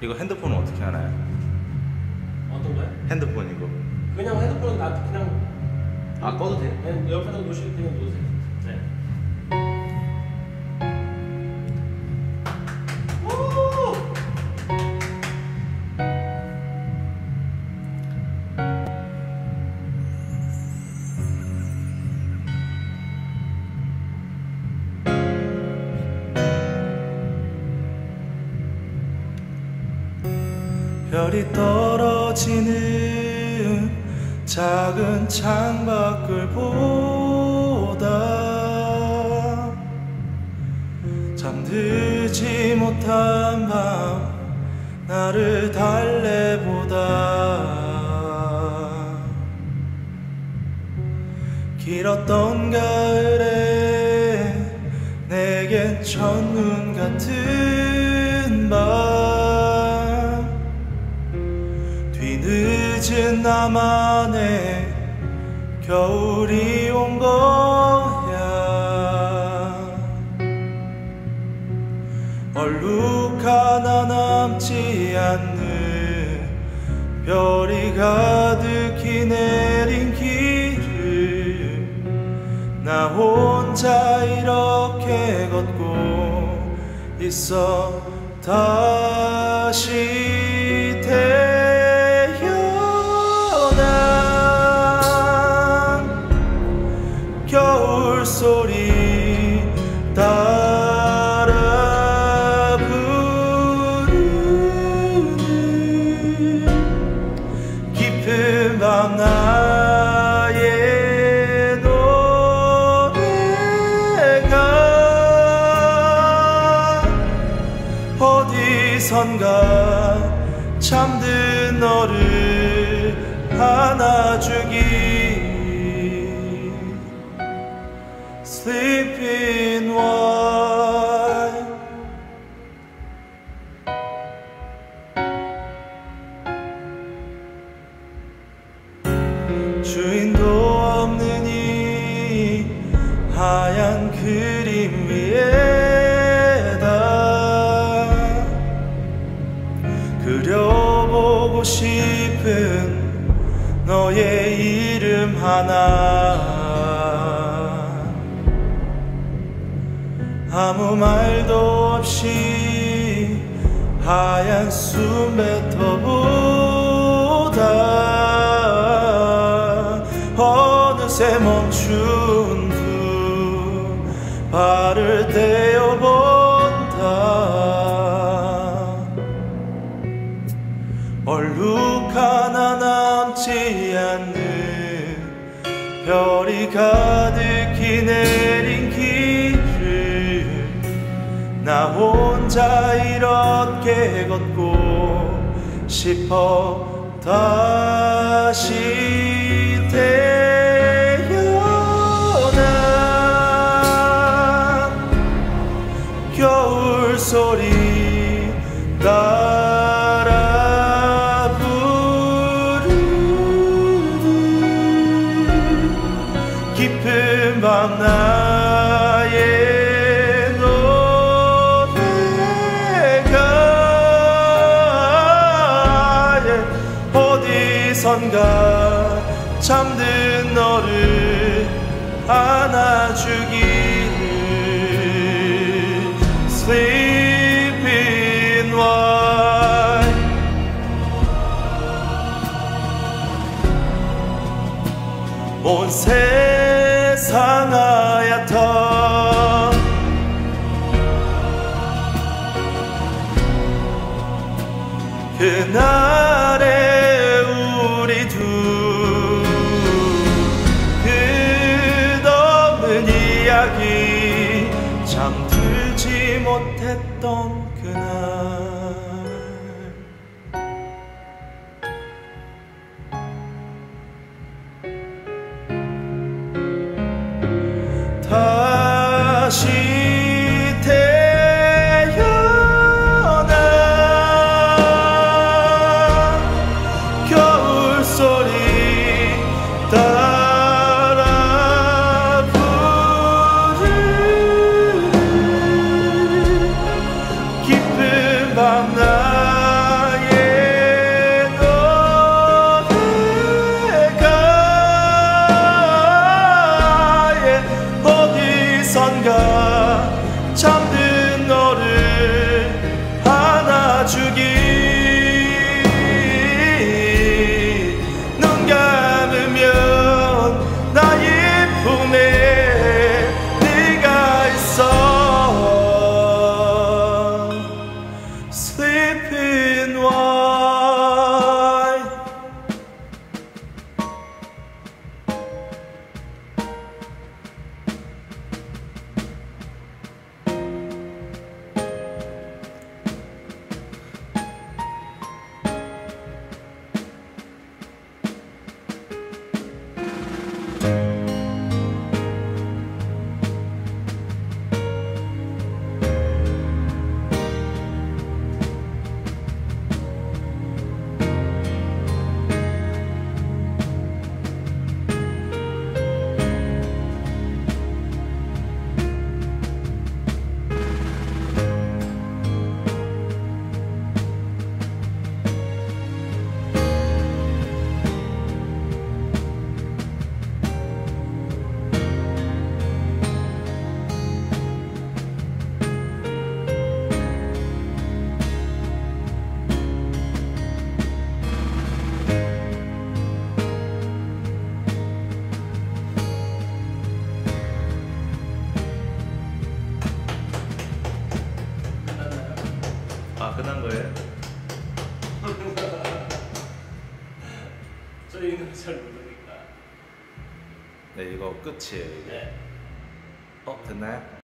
이거 핸드폰은 어떻게 하나요? 어떤 거요? 핸드폰 이거. 그냥 핸드폰은 나 그냥 아 꺼도 돼? 그냥 옆에다 놓으시고 그냥 놓으세요. 별이 떨어지는 작은 창밖을 보다 잠들지 못한 밤 나를 달래보다 길었던 가을에 내겐 첫눈 같은 나만의 겨울이 온 거야. 얼룩 하나 남지 않는 별이 가득히 내린 길을 나 혼자 이렇게 걷고 있어 다 어디선가 잠든 너를 안아주기. Sleeping while 주인도 없는 이 하얀 그 너의 이름 하나. 아무 말도 없이 하얀 숨뱉어보다 어느새 멈춘 두 발을 떼어본다. 얼룩 하나 남지 않는 별이 가득히 내린 길을 나 혼자 이렇게 걷고 싶어 다시 태어난 겨울 소리 따 어디선가 잠든 너를 안아주기를 Sleeping while 온 세상 하얗던 그날 이야기 잠들지 못했던 그날. 다시 부르 아 끝난 거예요? 저희는 잘 모르니까. 네 이거 끝이에요 이게 네. 어 됐나요?